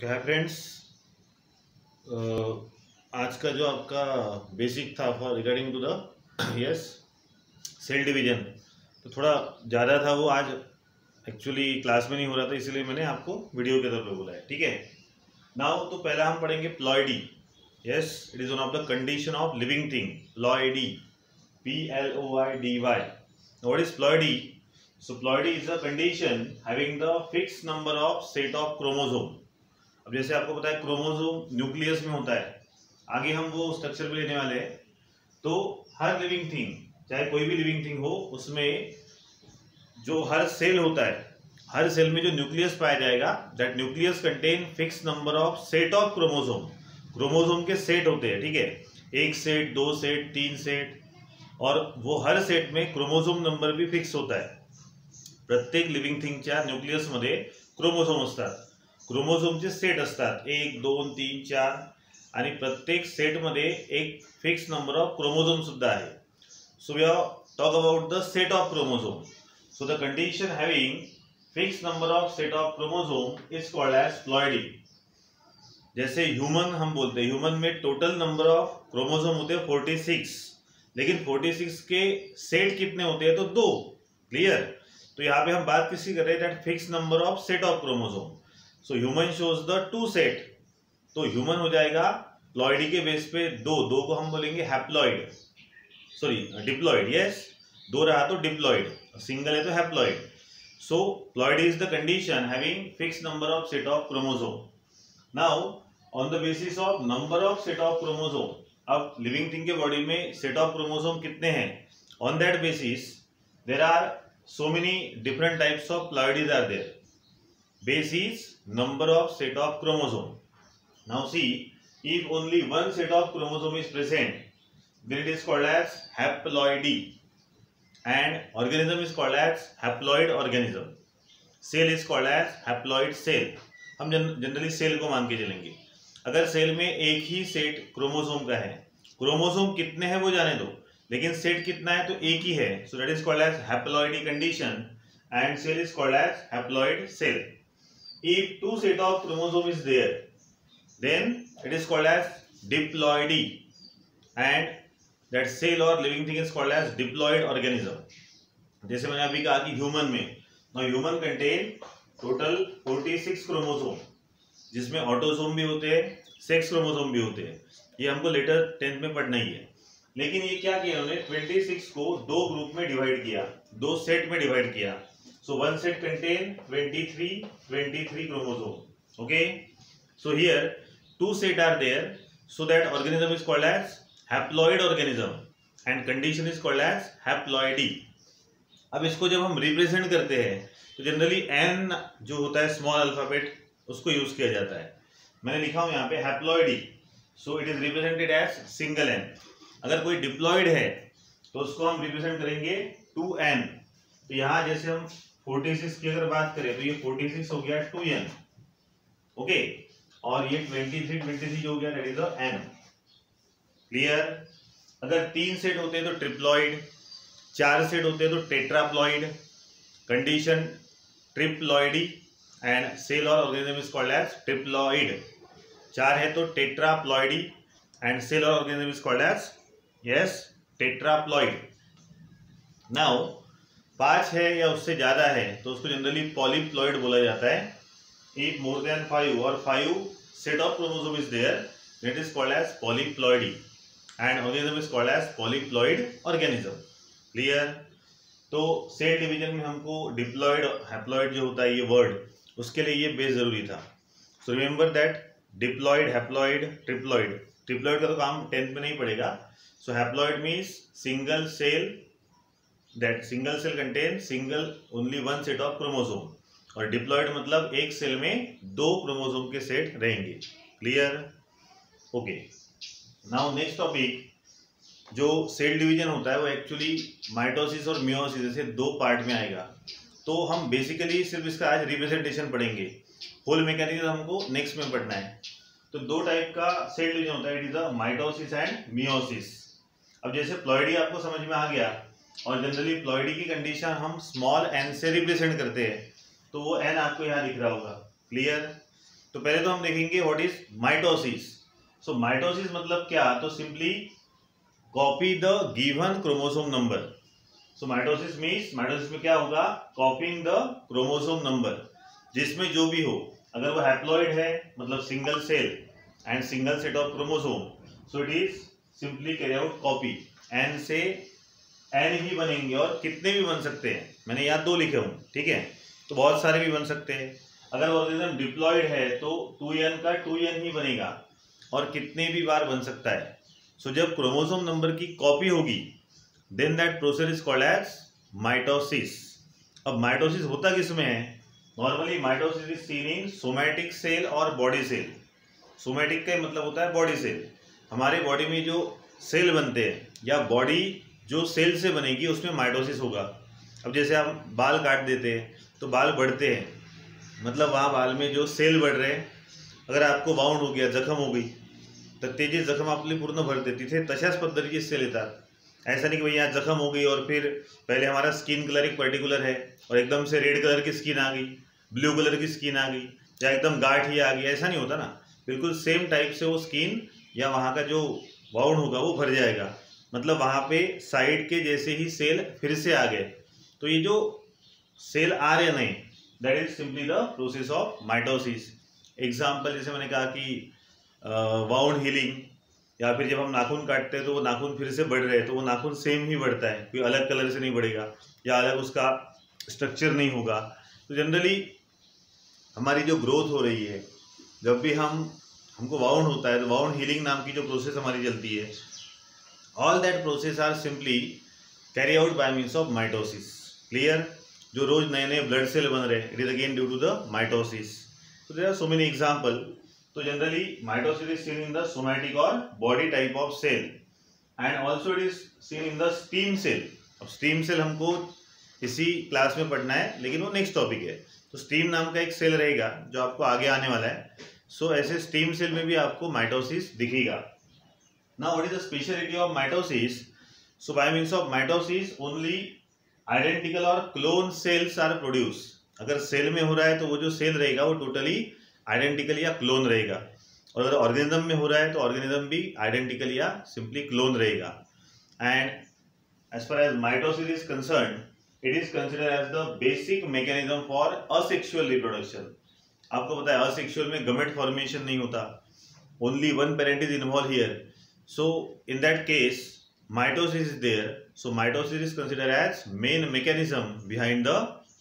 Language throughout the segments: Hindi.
ओके हाय फ्रेंड्स आज का जो आपका बेसिक था for regarding to the yes cell division तो थोड़ा ज़्यादा था वो आज एक्चुअली क्लास में नहीं हो रहा था, इसलिए मैंने आपको वीडियो के तौर पे बोला है ठीक है? नाउ तो पहला हम पढ़ेंगे ploidy yes it is one of the condition of living thing ploidy P L O I D Y what is ploidy So ploidy is a condition having the fixed number of set of chromosome. अब जैसे आपको पता है, क्रोमोसोम न्यूक्लियस में होता है। आगे हम वो स्ट्रक्चर भी लेने वाले हैं। तो हर लिविंग थिंग चाहे कोई भी लिविंग थिंग हो, उसमें जो हर सेल होता है, हर सेल में जो न्यूक्लियस पाया जाएगा that nucleus contain fix number of set of chromosome chromosome के सेट होते हैं, ठीक है? एक सेट दो सेट तीन सेट और वो हर सेट में क्रोमोसोम नंबर भी फिक्स होता है। प्रत्येक लिव्हिंग थिंगच्या न्यूक्लियसमध्ये क्रोमोझोम असतात। क्रोमोझोमचे सेट असतात. एक, दोन, तीन, चार. आणि प्रत्येक सेटमध्ये एक फिक्स नंबर ऑफ़ क्रोमोझोम सुद्धा आहे. So we talk about the set of chromosome so the condition having fix number of set of chromosome is called as ploidy जैसे ह्यूमन हम बोलते हैं. ह्यूमन में टोटल नंबर ऑफ़ क्रोमोजोम होते हैं फोर्टी सिक्स लेकिन फोर्टी सिक्स के सेट कितने होते हैं? तो दो. क्लियर तो यहाँ पे हम बात किसी कर रहे हैं? That fix number of set of chromosome so human shows the two set तो ह्यूमन हो जाएगा प्लॉइडी के बेस पे दो दो को हम बोलेंगे हैप्लॉइड सॉरी डिप्लॉइड यस दो रहा तो डिप्लॉइड सिंगल है तो haploid so ploid is the condition having fix number of set of chromosome now on the basis of number of set of chromosome अब लिविंग थिंग के बॉडी में सेट ऑफ़ क्रोमोसोम कितने हैं? On that basis there are so many different types of ploidies are there. Base is number of set of chromosome. Now see, if only one set of chromosome is present, then it is called as haploidy and organism is called as haploid organism. Cell is called as haploid cell. हम जनरली सेल को मान के चलेंगे अगर सेल में एक ही सेट क्रोमोसोम का है क्रोमोसोम कितने हैं वो जाने दो लेकिन सेट कितना है तो एक ही है so that is called as haploidy condition and cell is called as haploid cell if two set of chromosome is there then it is called as diploidy and that cell or living thing is called as diploid organism जैसे मैंने अभी कहा कि ह्यूमन में now human contain total 46 chromosome जिसमें ऑटोसोम भी होते हैं सेक्स क्रोमोसोम भी होते हैं। ये हमको लेटर टेंथ में पढ़ना ही है। लेकिन ये क्या किया उन्होंने? 26 को दो ग्रुप में डिवाइड किया, दो सेट में डिवाइड किया। So one set contain 23 23 chromosome okay so here two set are there so that organism is called as haploid organism and condition is called as haploidy अब इसको जब हम रिप्रेजेंट करते हैं तो जनरली एन जो होता है स्मॉल अल्फ़ाबेट उसको यूज़ किया जाता है। मैंने लिखा हूँ यहाँ पे haploidy so it is represented as single n अगर कोई डिप्लॉयड है तो उसको हम रिप्रेजेंट करेंगे टू एन तो यहाँ जैसे हम 46 की अगर बात करें तो ये 46 हो गया टू एन ओके और ये 23 23 जो हो गया दैट इज़ एन क्लियर अगर तीन सेट होते हैं तो ट्रिप्लॉइड चार सेट होते हैं तो tetraploid condition triploidy and cell और organism is called as triploid चार है तो टेट्राप्लॉइडी एंड सेल और organism is called as yes tetraploid now पाँच है या उससे ज़्यादा है तो उसको जनरली पॉलीप्लॉइड बोला जाता है। इफ़ मोर देन फाइव और five set of chromosome is there it is called as polyploidy and organism is called as polyploid organism clear तो सेल डिवीज़न में हमको डिप्लॉइड हैप्लॉइड जो होता है, ये वर्ड उसके लिए ये बेस ज़रूरी था। So remember that diploid haploid triploid triploid का तो काम टेंथ में नहीं पड़ेगा। So haploid means single cell that single cell contains single only one set of chromosome. और डिप्लॉइड मतलब एक सेल में दो क्रोमोसोम के सेट रहेंगे। Clear okay now next topic जो सेल डिवीज़न होता है, वो एक्चुअली माइटोसिस और मियोसिस जैसे दो पार्ट में आएगा। तो हम बेसिकली सिर्फ़ इसका आज रिप्रेजेंटेशन पढ़ेंगे। होल मैकेनिज्म हमको नेक्स्ट में पढ़ना है। तो दो टाइप का सेल डिवीज़न होता है it is a mitosis and meiosis अब जैसे प्लॉइडी आपको समझ में आ गया और जनरली प्लॉइडी की कंडीशन हम स्मॉल एन से रिप्रेजेंट करते हैं तो वो एन आपको यहाँ दिख रहा होगा। क्लियर तो पहले तो हम देखेंगे what is mitosis so mitosis मतलब क्या? तो simply copy the given chromosome number so mitosis means mitosis में क्या होगा? कॉपिंग द क्रोमोसोम नंबर जिसमें जो भी हो, अगर वो हैप्लॉइड है मतलब single cell and single set of chromosome so it is simply carry out copy n से एन ही बनेंगे और कितने भी बन सकते हैं। मैंने यहाँ दो लिखे हूँ ठीक है? तो बहुत सारे भी बन सकते हैं। अगर ऑर्गेनिज्म डिप्लॉयड है तो टू एन का टू एन ही बनेगा और कितने भी बार बन सकता है। सो so, जब क्रोमोसोम नंबर की कॉपी होगी then that process is called as mitosis अब माइटोसिस होता किसमें है? Normally mitosis is seen in somatic cell और बॉडी सेल सोमैटिक का मतलब होता है बॉडी सेल हमारे बॉडी में जो सेल बनते हैं या बॉडी जो सेल से बनेगी, उसमें माइटोसिस होगा। अब जैसे हम बाल काट देते हैं तो बाल बढ़ते हैं। मतलब वहाँ बाल में जो सेल बढ़ रहे हैं, अगर आपको बाउंड हो गया, जखम हो गई, ते जे जखम आपली पूर्ण भरते तिथे तशाच पद्धतीचे सेल येतात ऐसा नहीं कि भाई यहाँ जखम हो गई और फिर पहले हमारा स्किन कलर एक पर्टिकुलर है और एकदम से रेड कलर की स्किन आ गई ब्लू कलर की स्किन आ गई, या एकदम गाठ ही आ गई। ऐसा नहीं होता ना। बिल्कुल सेम टाइप से वो स्किन या वहाँ का जो बाउंड होगा, वो भर जाएगा। मतलब वहाँ पे साइड के जैसे ही सेल फिर से आ गए। तो ये जो सेल आ रहे नहीं that is simply the process of mitosis example जैसे मैंने कहा कि वाउंड हीलिंग या फिर जब हम नाखून काटते हैं तो वो नाखून फिर से बढ़ रहे हैं तो वो नाखून सेम ही बढ़ता है, कोई अलग कलर से नहीं बढ़ेगा, या अलग उसका स्ट्रक्चर नहीं होगा। तो जनरली हमारी जो ग्रोथ हो रही है, जब भी हम, हमको वाउंड होता है तो वाउंड हीलिंग नाम की जो प्रोसेस हमारी चलती है all that process are simply carry out by means of mitosis clear जो रोज नए नए ब्लड सेल बन रहे it is again due to the mitosis तो there are so many example तो generally mitosis is seen in the somatic और body type of cell and also it is seen in the stem cell अब स्टीम सेल हमको इसी क्लास में पढ़ना है लेकिन वो नेक्स्ट टॉपिक है. तो स्टीम नाम का एक सेल रहेगा जो आपको आगे आने वाला है. सो so, ऐसे स्टीम सेल में भी आपको माइटोसिस दिखेगा. Now, what is the speciality of mitosis? So, by means of mitosis, only identical or clone cells are produced. अगर सेल में हो रहा है तो वो जो सेल रहेगा, वो टोटली आइडेंटिकल या क्लोन रहेगा। और अगर ऑर्गेनिज्म में हो रहा है तो ऑर्गेनिज्म भी आइडेंटिकल या सिंपली क्लोन रहेगा। And as far as mitosis is concern it is consider as the basic mechanism for asexual reproduction आपको पता है असेक्सुअल में गमेट फॉर्मेशन नहीं होता। Only one parent is involve here so in that case mitosis is there. So, mitosis is considered as main mechanism behind the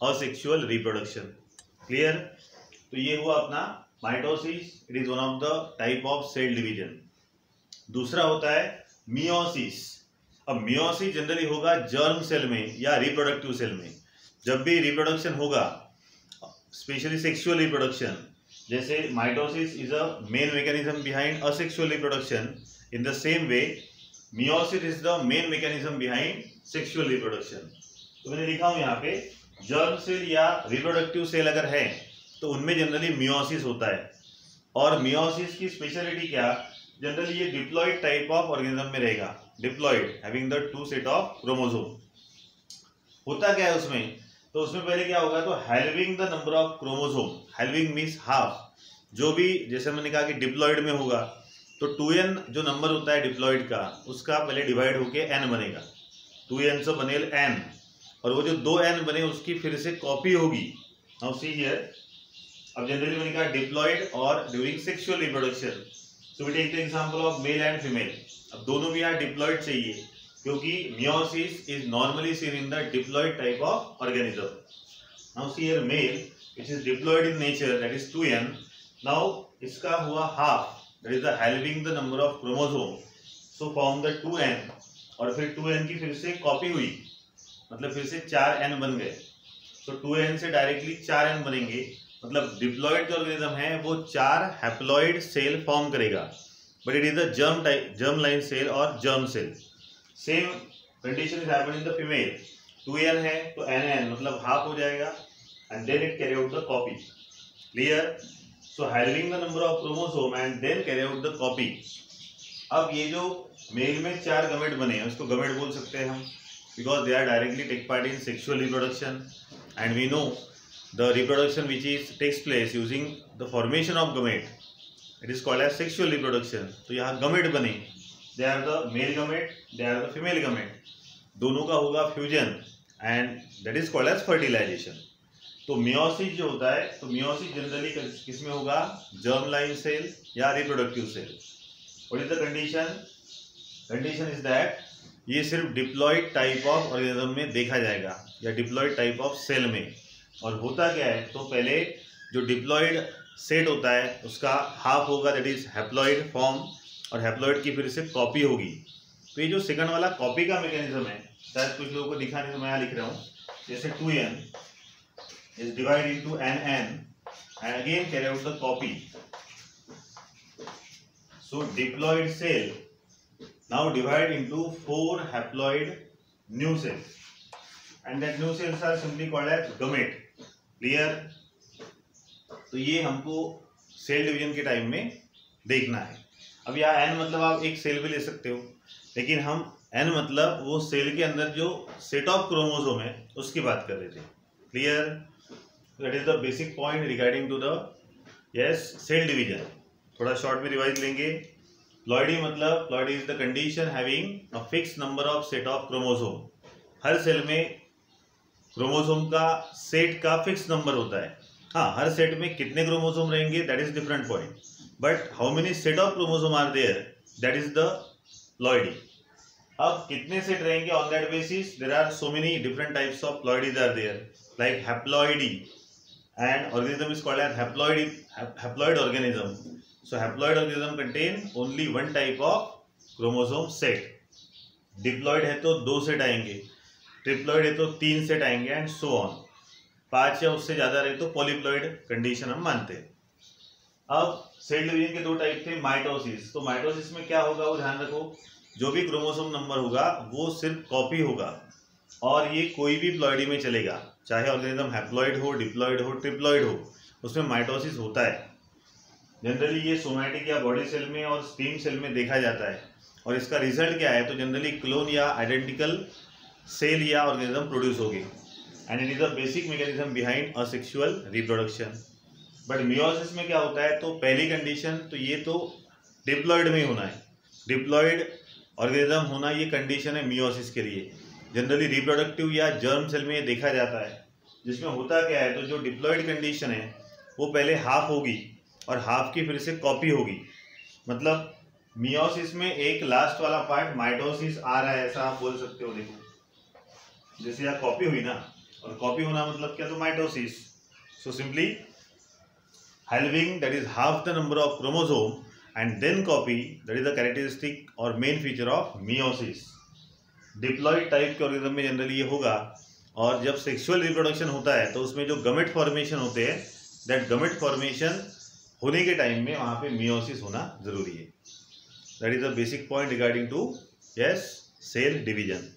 asexual reproduction. Clear? तो ये हुआ अपना mitosis it is one of the type of cell division दूसरा होता है मियोसिस अब मियोसिस जनरली होगा जर्म सेल में या रिप्रोडक्टिव सेल में. जब भी रिप्रोडक्शन होगा स्पेशली सेक्सुअल रिप्रोडक्शन जैसे mitosis is a main mechanism behind asexual reproduction in the same way meiosis is the main mechanism behind sexual reproduction तो मैंने लिखा हूँ यहाँ पे जर्म सेल या रिप्रोडक्टिव सेल अगर है तो उनमें जनरली मियोसिस होता है। और मियोसिस की स्पेशलिटी क्या? जनरली ये डिप्लॉइड टाइप ऑफ़ ऑर्गेनिज्म में रहेगा। Diploid having the two set of chromosome होता क्या है उसमें? तो उसमें पहले क्या होगा? तो halving the number of chromosome halving means half जो भी, जैसे मैंने कहा कि डिप्लॉइड में होगा तो टू एन जो नंबर होता है डिप्लॉइड का, उसका पहले डिवाइड होके एन बनेगा। टू एन से बने एन और वो जो दो एन बने, उसकी फिर से कॉपी होगी। नाउ सी हियर अब जनरली मैंने कहा डिप्लॉइड और during sexual reproduction so we take the example of male and female अब दोनों भी यहाँ डिप्लॉइड चाहिए, क्योंकि meiosis is normally seen in the diploid type of organism now see here male which is diploid in nature, that is 2n now इसका हुआ half that is the halving the number of chromosome so form the 2n और फिर 2n की फिर से कॉपी हुई। मतलब फिर से 4n बन गए। तो 2n से डायरेक्टली 4n बनेंगे। मतलब डिप्लॉइड जो ऑर्गेनिज्म है, वो चार हैप्लॉइड सेल फॉर्म करेगा। But it is the germ type germ line cell और germ cell same condition is happen in the female two n है तो एन मतलब हाफ़ हो जाएगा। And then it carry out the copy clear so having the number of chromosome and then carry out the copy अब ये जो मेल में चार गमेट बने हैं, उसको गमेट बोल सकते हैं हम। Because they are directly take part in sexual reproduction and we know the reproduction which is takes place using the formation of gamete it is called as sexual reproduction तो यहाँ गमेट बने। They are the male gamete they are the female gamete दोनों का होगा fusion and that is called as fertilization तो मियोसिस जो होता है तो मियोसिस जनरली किसमें होगा? जर्म लाइन सेल या reproductive cell what is the condition condition is that ये सिर्फ़ डिप्लॉयड टाइप ऑफ़ ऑर्गेनिज्म में देखा जाएगा, या डिप्लॉयड टाइप ऑफ़ सेल में। और होता क्या है? तो पहले जो डिप्लॉयड सेट होता है, उसका हाफ़ होगा दैट इज़ हैप्लॉयड फॉर्म और हैप्लॉयड की फिर से कॉपी होगी। तो ये जो सेकंड वाला कॉपी का मैकेनिज्म है, शायद कुछ लोगों को दिखा नहीं तो मैं यहाँ लिख रहा हूँ, जैसे two n is divide into n n and again carry out the copy so diploid cell now divide into four haploid new cells. And that new cells are simply called as gamete. Clear? तो ये हमको सेल डिवीज़न के टाइम में देखना है। अब यहाँ एन मतलब आप एक सेल भी ले सकते हो। लेकिन हम एन मतलब वो सेल के अंदर जो सेट ऑफ़ क्रोमोसोम है, उसकी बात कर रहे थे। Clear that is the basic point regarding to the yes cell division थोड़ा शॉर्ट में रिवाइज लेंगे। प्लॉइडी मतलब ploidy is the condition having a fix number of set of chromosome her cell में क्रोमोसोम का सेट का फिक्स नंबर होता है। हाँ हर सेट में कितने क्रोमोसोम रहेंगे that is different point but how many set of chromosome are there that is the ploidy अब कितने सेट रहेंगे on that basis there are so many different types of ploidies are there like haploidy and organism is called as haploid haploid organism. So, haploid organism contain only one type of chromosome set. Diploid है तो दो सेट आएँगे. ट्रिप्लॉयड है तो तीन सेट आएँगे एंड सो ऑन पाँच या उससे ज़्यादा रहे तो पॉलीप्लॉयड कंडीशन हम मानते हैं. अब सेल डिवीज़न के दो टाइप थे माइटोसिस तो माइटोसिस में क्या होगा? वो ध्यान रखो. जो भी क्रोमोसोम नंबर होगा, वो सिर्फ़ कॉपी होगा. और ये कोई भी प्लॉयडी में चलेगा, चाहे ऑर्गेनिज्म हैप्लॉयड हो डिप्लॉयड हो ट्रिप्लॉयड हो, उसमें माइटोसिस होता है। जनरली ये सोमैटिक या बॉडी सेल में और स्टीम सेल में देखा जाता है। और इसका रिज़ल्ट क्या है? तो जनरली क्लोन या आइडेंटिकल सेल या ऑर्गेनिज्म प्रोड्यूस होगी। And it is a basic mechanism behind a sexual reproduction but meiosis में क्या होता है? तो पहली कंडीशन तो ये तो डिप्लॉयड में ही होना है। डिप्लॉयड ऑर्गेनिज्म होना ये कंडीशन है मियोसिस के लिए। जनरली रिप्रोडक्टिव या जर्म सेल में देखा जाता है, जिसमें होता क्या है तो जो डिप्लॉयड कंडीशन है, वो पहले हाफ़ होगी और हाफ़ की फिर से कॉपी होगी। मतलब मियोसिस में एक लास्ट वाला पार्ट माइटोसिस आ रहा है, ऐसा आप बोल सकते हो, देखो। जैसे यहाँ कॉपी हुई ना, और कॉपी होना मतलब क्या तो mitosis so simply halving that is half the number of chromosome and then copy that is the characteristic और main feature of meiosis diploid type के ऑर्गेनिज्म में जनरली ये होगा। और जब सेक्सुअल रिप्रोडक्शन होता है तो उसमें जो गमेट फॉर्मेशन होते हैं दैट गमेट फॉर्मेशन होने के टाइम में वहाँ पे मियोसिस होना ज़रूरी है। That is the basic point regarding to yes cell division